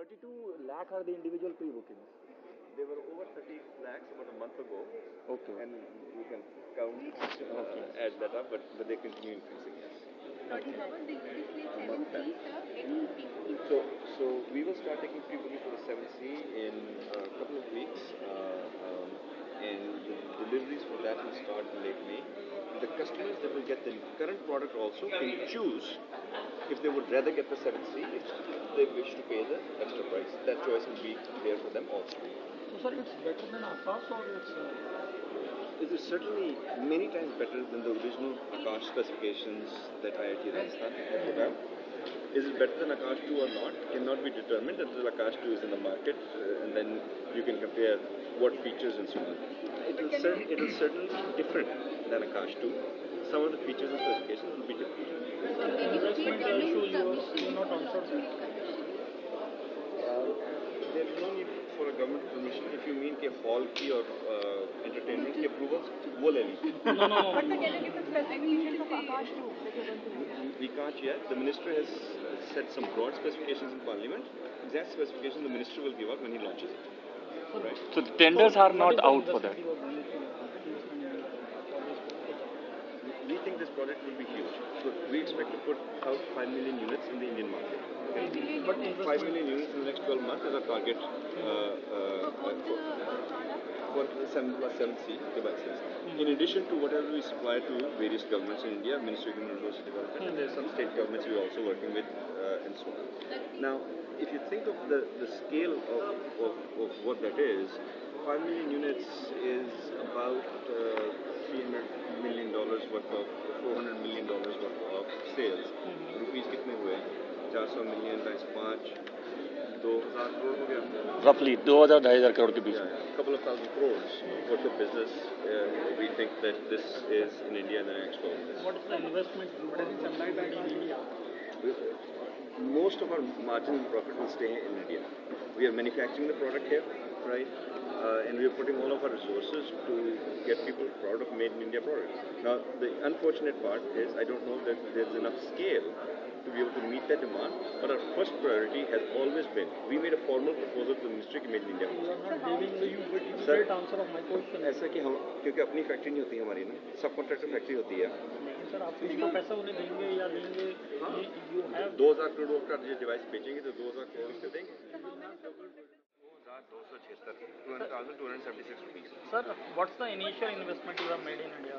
32 lakh are the individual pre-bookings. They were over 30 lakhs about a month ago, Okay. and you can count, uh, add that up, but, but they continue increasing, yes. Sorry, how about 7C, sir? Any people? So, so we will start taking pre-booking for the 7C in uh, a couple of weeks, uh, um, and the deliveries for that will start in late May. The customers that will get the current product also can choose if they would rather get the 7C, if they wish to pay the extra price. That choice will be there for them also. So, sir, it's better than Aakash or it's. Uh, It is certainly many times better than the original Aakash specifications that IIT Rajasthan had put out. Is it better than Aakash 2 or not cannot be determined until Aakash 2 is in the market uh, and then you can compare what features and so on. It will, cer- it will certainly be different than Aakash 2. Some of the features and specifications will be different. Any state government permission not answered for state consumption? Uh, there is no need for a government if you mean the hall की or uh, entertainment की approvals No, no, no. But the of Aakash too. We can't yet. The minister has set some broad specifications in parliament. Exact specifications the minister will give out when he launches it. Right. So the tenders are not out for that think this product will be huge. So we expect to put out 5 million units in the Indian market. Okay? But 5 million units in the next 12 months is our target uh, uh, For uh, for the 7 plus 7C devices. In addition to whatever we supply to various governments in India, Ministry of Human Development, and there are some state governments we're also working with uh, and so on. Now, if you think of the, the scale of, of, of what that is, 5 million units is about uh, 300 worth of four hundred million dollar sales rupees कितने हुए चार सौ million times पाँच दो हज़ार करोड़ हो गया रफली दो हज़ार ढाई हज़ार करोड़ के बीच couple of thousand crore worth of business we think that this is in India the next world most of our margin profit will stay in India we are manufacturing the product here of our margin and profit will stay in India. We are manufacturing the product here, right? Uh, and we are putting all of our resources to get people proud of made in India products. Now, the unfortunate part is I don't know that there's enough scale to be able to meet that demand, but our first priority has always been we made a formal proposal to the ministry to made in India. You are not giving the Sir. straight answer of my question. ऐसा कि हम क्योंकि अपनी factory नहीं होती हमारी ना सब कॉन्ट्रैक्टर फैक्ट्री होती है लेकिन सर आप इसको पैसा उन्हें देंगे या देंगे यू हैव दो हजार करोड़ का ये डिवाइस बेचेंगे तो दो हजार करोड़ इसको देंगे sir. what's the initial investment you have made in India?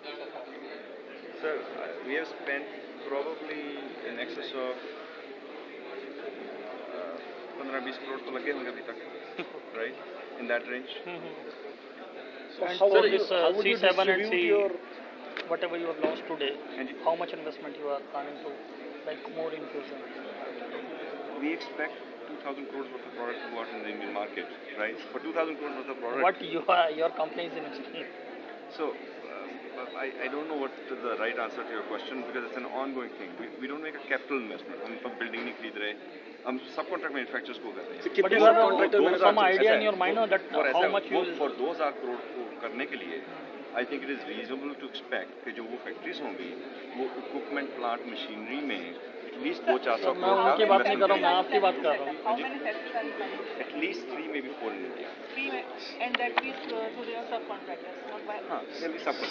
Sir, uh, we have spent probably in excess of uh, 15-20 crores to tak, right? In that range. Mm -hmm. So and how sir, you, this, uh, how would C, your... whatever you have lost today, and how much investment you are planning to, like more infusion? We expect 2,000 crores worth of product to go out in the market right for 2000 crores worth of product What you are, your company is investing? So, uh, I, I don't know what is the right answer to your question because it's an ongoing thing. We, we don't make a capital investment. हम तो building नहीं खरीद रहे हम सब contract manufactures को कर रहे हैं But you have uh, some idea in your mind uh, that और uh, how ऐसा much you वो will... for 2000 करोड़ को करने के लिए I think it is reasonable to expect कि जो वो फैक्ट्रीज होंगी वो इक्विपमेंट प्लांट मशीनरी में at least दो चार सौ करोड़ का बात नहीं कर रहा हूँ मैं आपकी बात कर रहा हूँ। एटलीस्ट थ्री में भी four India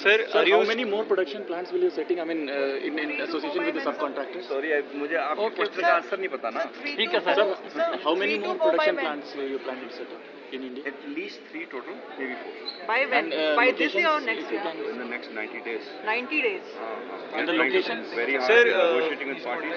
sir are you many more production plants will you setting I mean in association with the sub contractors sorry मुझे आपके क्वेश्चन का आंसर नहीं पता ना। ठीक है sir how many more production plants you plan to set up when? plants will you plan to set up in India? At least three total, maybe four. By when? And, uh, by this year or next year? In the next 90 days. 90 days. Uh, uh, And the we're trying to- locations? Very hard. Sir, uh, negotiating with parties.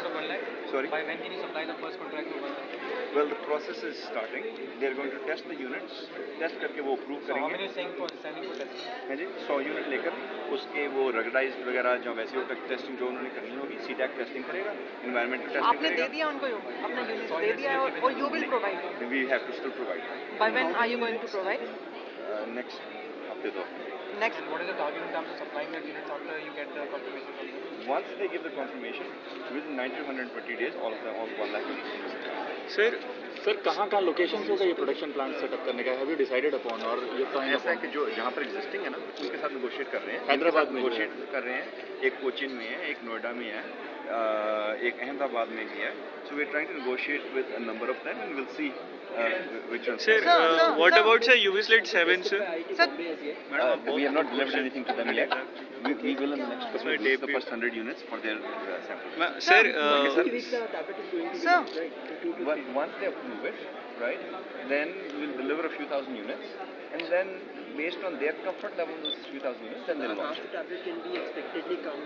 Sorry? By when can you supply the first contract to one? Well, the process is starting. They're going to test the units. Test करके वो approve So how करेंगे. many are saying for selling for testing? है जी 100 unit लेकर उसके वो regularise वगैरह जो वैसे वो टेस्टिंग जो उन्होंने करनी होगी सी टेस्टिंग करेगा इन्वायरमेंटल टेस्टिंग आपने दे करेगा दिया उनको अपना यूनिट दे दिया और और you will provide. We have to still provide By when are you going to provide? Next हफ्ते दो Next. And what is the target in terms of supplying the units after you get the confirmation from them? Once they give the confirmation, within 90 to 120 days, all of them, all 1 lakh units Sir, sir कहाँ कहाँ location होगा ये production plant setup करने का? Have you decided upon और ये time ऐसा है कि जो जहाँ पर एग्जिस्टिंग है ना उनके साथ निगोशिएट कर रहे हैं। हैदराबाद में निगोशिएट कर रहे हैं। एक कोचिन में है एक नोएडा में है एक अहमदाबाद में भी है। So we trying to negotiate with a number of them and will see which one? Sir, uh, what about sir UbiSlate 7, sir? Sir, uh, we have not delivered anything to them yet. We, we will in the next couple of weeks the first 100 units for their uh, samples. Ma sir, uh, sir. sir. Once they approve it, right, then we'll deliver a few thousand units and then based on their comfort level, those few thousand units, then they'll launch. tablet can be expectedly come,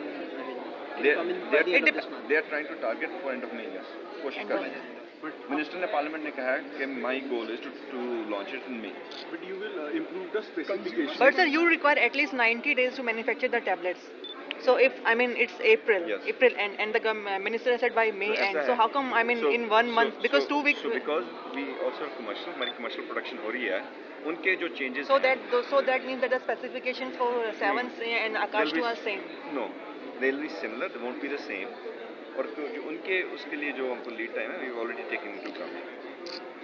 I mean, they're, they're, they're trying to target for end of May, yes. But minister parliament ने कहा है कि my goal is to launch it in may. but you will uh, improve the specification. but sir, you require at least 90 days to manufacture the tablets So if I mean it's April, yes. April, and and the uh, minister said by May yes, end. So how come I mean so, in one month? Because so, two weeks. So because we also have commercial, हमारी commercial production हो रही है. changes. So that so that means that the specifications for seven and Aakash two are same. No, they'll be similar. They won't be the same. और तो जो उनके उसके लिए जो हमको लीड टाइम है we already taken to come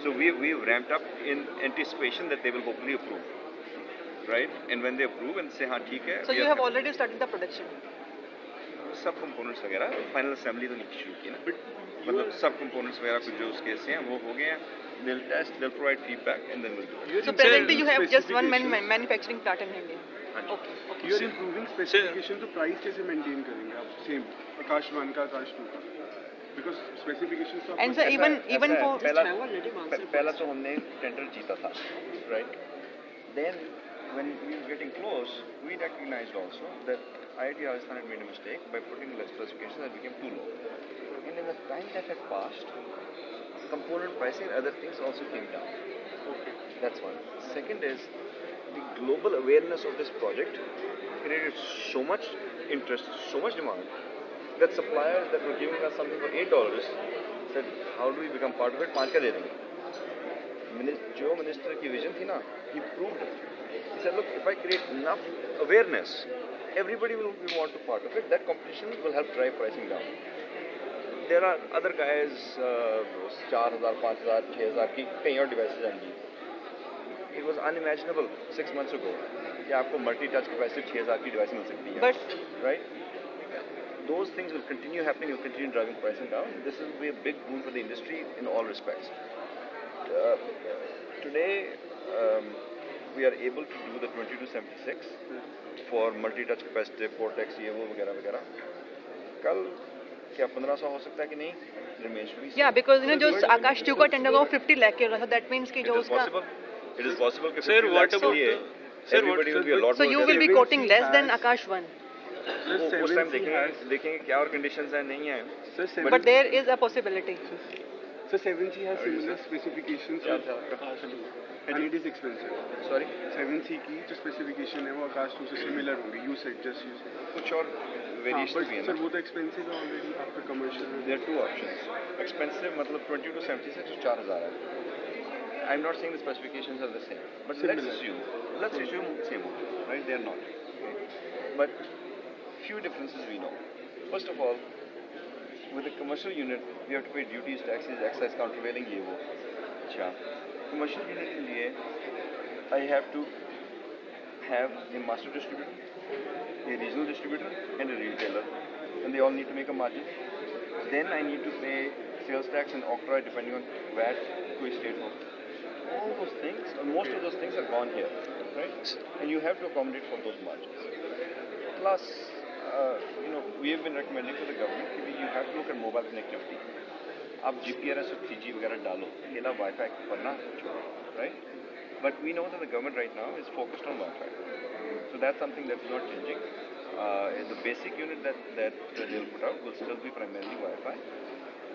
so we we ramp up in anticipation that they will hopefully approve right and when they approve and say हाँ ठीक है so you have already started the production sub components वगैरह final assembly तो नहीं शुरू की ना but मतलब सब कंपोनेंट्स वगैरह कुछ जो उसके से हैं वो हो गए हैं। They'll test they'll provide feedback and then will do so presently you have just one manufacturing plant in plant you are improving specification to price kaise maintain karenge same. Aakash ka aakash ka. Because specifications of and sir even even for pehla pehla to humne tender jeeta tha right? Then when we were getting close we recognized also that iit rajasthan had made a mistake by putting less specification that became too low. And in the time that had passed component pricing and other things also came down. Okay. That's Second is the global awareness of this project created so much interest so much demand that suppliers that were giving us something for eight dollars said, how do we become part of it? पाँच का दे देंगे Minis- जो minister की vision थी ना he proved it he said look if I create enough awareness everybody will, will want to part of it that competition will help drive pricing down there are other guys uh, चार हजार पाँच हजार छः हजार की कई और devices आएंगी it was unimaginable six months ago कि आपको मल्टी टच कैपेसिटी छः हजार की डिवाइस मिल सकती है but right? Those things will continue happening, will continue driving pricing down. This will be a big boon for the industry in all respects. Uh, today, um, we are able to do the 2276 for multi-touch capacitive, Cortex, ये वो वगैरह वगैरह. कल क्या 1500 हो सकता है कि नहीं? Remains to be seen. yeah because you know जो आकाश टू का टेंडर वो 50 लाख के रहा था that means कि It जो is उसका possible. it is possible that Sir, what about the, sir, everybody what, will be a lot So you will be quoting less than Aakash one. वो उस टाइम देखेंगे देखेंगे क्या और कंडीशंस हैं नहीं है but there is a possibility sir seven C has similar specifications and it is expensive sorry seven C की जो स्पेसिफिकेशन है वो आकाश टू से सिमिलर होंगी यू सेड जस्ट यू कुछ और वेरिएशन भी है सर वो तो एक्सपेंसिव है ऑलरेडी आपका commercial there two options expensive मतलब 20 टू 76 4000 है आई am not saying the specifications are the same but let's assume let's assume same right they are not but few differences we know first of all with a commercial unit we have to pay duties taxes excise countervailing ये वो अच्छा commercial unit के लिए I have to have a master distributor a regional distributor and a retailer and they all need to make a margin then I need to pay sales tax and octroi depending on VAT कोई state हो all those things or most of those things are gone here right and you have to accommodate for those margins plus uh, you know we have been recommending to the government that you have to look at mobile connectivity आप GPRS और 3G वगैरह डालो अकेला wifi पर ना छोड़ो right but we know that the government right now is focused on Wi-Fi so that's something that's not changing uh, the basic unit that that they'll put out will still be primarily Wi-Fi in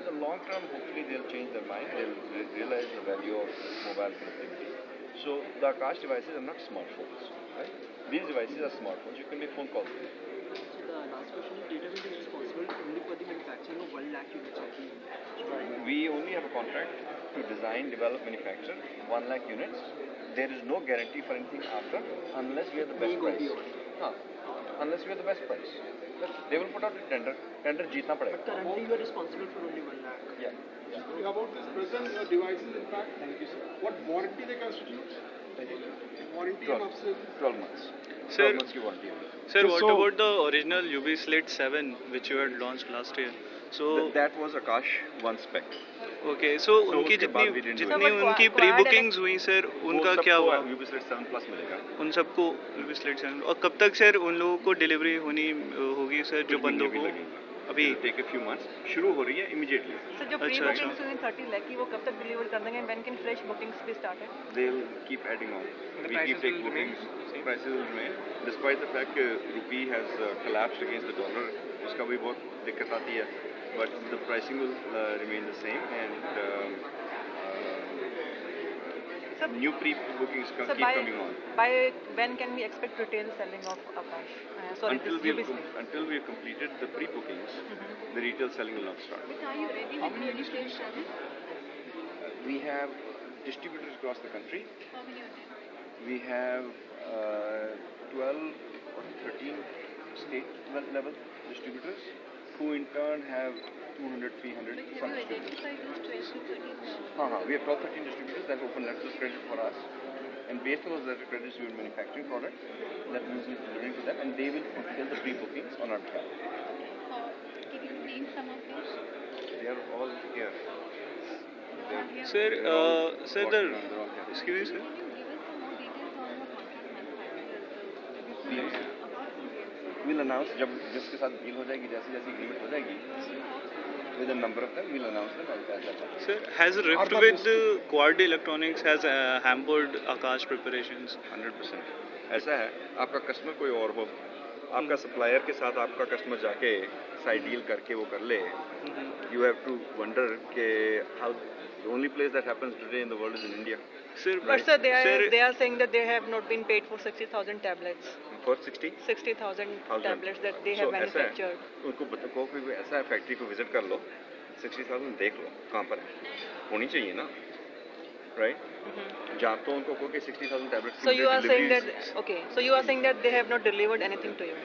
the long term, hopefully they'll change their mind. They'll re- realize the value of mobile connectivity. So the Aakash devices are not smartphones, right? These devices are smartphones. You can make phone calls. with. So the last question is data center is possible only for the manufacturing of 1 lakh units of the We only have a contract to design, develop, manufacture 1 lakh units. There is no guarantee for anything after unless we are the best price. Huh. Unless we are the best price they will put out a tender. Tender jeetna padega. But currently you are responsible for only one lakh. Yeah. yeah. yeah. About this present uh, devices impact. Thank you, sir. What warranty they constitute? Warranty 12, and obsolescence. 12 months. Sir, 12 months warranty. Sir, what so, about the original UbiSlate 7 which you had launched last year? So Th that was Aakash one spec. Okay so उनकी जितनी जितनी उनकी pre bookings हुई sir उनका क्या हुआ? उन सबको और कब तक सर उन लोगों को डिलीवरी होनी होगी सर जो बंदों को? अभी? टेक अ फ्यू मंथ्स शुरू हो रही है इमीडिएटली सर जो अच्छा, प्री बुकिंग्स अच्छा। हुई 30 लाख की वो कब तक डिलीवर कर देंगे? When can fresh bookings be started they will keep adding on we keep take bookings उसका भी बहुत दिक्कत आती है but the pricing will remain the same and new pre-bookings keep coming on. By when can we expect retail selling of Aakash? Uh, until we have completed the pre-bookings, mm-hmm. the retail selling will not start. Are you ready How selling? we have distributors across the country. How many are there? We have uh, 12 or 13 state level distributors who in turn have 200, 300 But some distributors. identified those 12 to 13? हाँ हाँ we have 12, 13 distributors that open letters of credit for us. And based on those letter of credits, we are manufacturing product that we will be delivering to them and they will fulfill the pre-bookings on our behalf. Uh, can you name some of these? They are all here. They- sir they're all uh, sir the working on their own category. excuse me sir Can We'll announce जब जिसके साथ deal हो जाएगी जैसे जैसे agreement हो जाएगी with a number of them we'll announce them at that time. sir has rift with uh, Quad Electronics has uh, hampered Akash preparations 100% ऐसा है आपका कस्टमर कोई और हो आपका सप्लायर के साथ आपका कस्टमर जाके साइड डील करके वो कर ले you have to wonder के how the only place that happens today in the world is in India sir But sir, they are sir they are saying that they have not been paid for 60,000 tablets. For उनको ऐसा factory को visit कर लो sixty thousand देख लो कहाँ पर है? होनी चाहिए ना? right? Mm-hmm. Jaapto unko ko ke 60,000 tablets. So you are saying that okay. So you are saying that they have not delivered anything to you.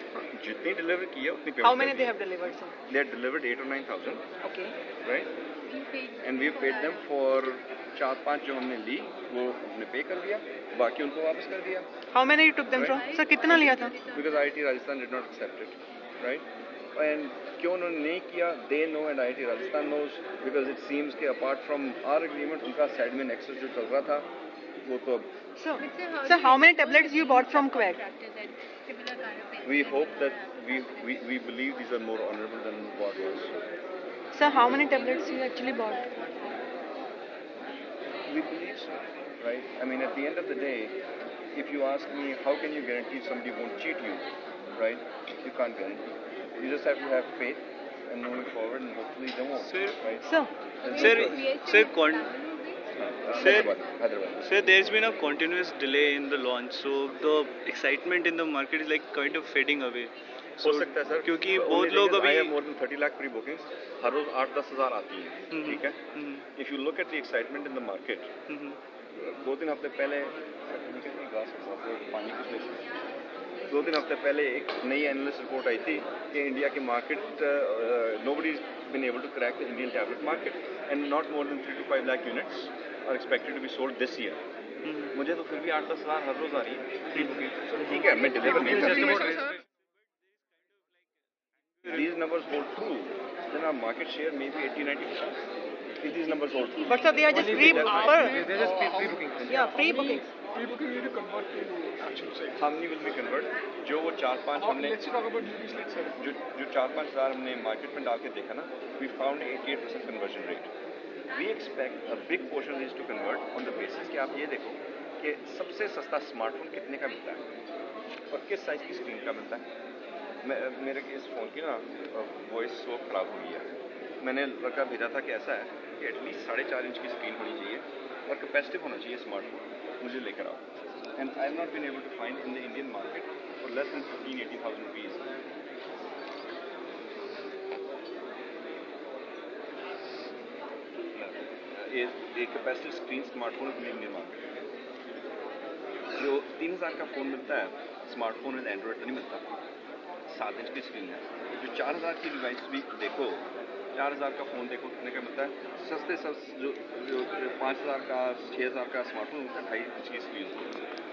जितनी deliver की है उतनी payment. How many they have delivered sir? They had delivered eight or nine thousand. Okay. Right. And we paid them for चार पाँच जो हमने ली वो हमने पे कर दिया बाकी उनको वापस कर दिया how many you took them from sir कितना लिया था because IT Rajasthan did not accept it right and Kyono Nekia, they know and IIT Rajasthan knows because it seems that apart from our agreement, unka side mein access jo chal raha to ab. So, how many tablets you bought from Quad? We hope that we, we believe these are more honorable than what was. Sir, how many tablets you actually bought? We believe right? I mean, at the end of the day, if you ask me, how can you guarantee somebody won't cheat you, right? You can't guarantee. You just have to have faith and moving forward, and hopefully they won't, Sir. right? Sir, That's Sir, it. We are sir, still con- Bangalore-based? Uh, Sir- Hyderabad, Hyderabad. Sir, there's been a continuous delay in the launch, so the excitement in the market is like kind of fading away. हो सकता है sir क्योंकि Only बहुत thing लोग is, अभी I have more than 30 lakh pre bookings हर रोज आठ दस हजार आती हैं हम्म, ठीक है हम्म, if you look at the excitement in the market हम्म, दो तीन हफ्ते पहले कितनी glass of water, पानी की space दो तीन हफ़्ते पहले एक नई एनालिस्ट रिपोर्ट आई थी कि इंडिया के market nobody's been able to crack the Indian tablet market and not more than three to five lakh units are expected to be sold this year मुझे तो फिर भी आठ दस हज़ार हर रोज आ रही है। ठीक है मैं डिलीवर नहीं कर market share may be eighty ninety this जो वो चार पाँच हमने जो जो चार पाँच हज़ार हमने मार्केट में डाल के देखा ना we found 88 percent conversion rate we expect a big portion is to convert on the basis कि आप ये देखो कि सबसे सस्ता स्मार्टफ़ोन कितने का मिलता है और किस साइज़ की स्क्रीन का मिलता है। मेरे इस फ़ोन की ना वॉइस वो तो खराब हो गया मैंने लड़का भेजा था कि ऐसा है कि एटलीस्ट साढ़े चार इंच की स्क्रीन होनी चाहिए और कैपेसिटिव होना चाहिए स्मार्टफ़ोन मुझे लेकर आओ। And I am not been able to find in the Indian market for less than fifteen eighty thousand rupees एक capacitive screen smartphone in Indian market जो तीन हज़ार का फ़ोन मिलता है स्मार्टफ़ोन विद एंड्रॉयड नहीं मिलता। सात इंच की स्क्रीन है। जो चार हज़ार की डिवाइस भी देखो चार हज़ार का फ़ोन देखो कितने का मिलता है। सस्ते सस्ते, जो जो पाँच हज़ार का छः हज़ार का स्मार्टफ़ोन है, ढाई इंच की स्क्रीन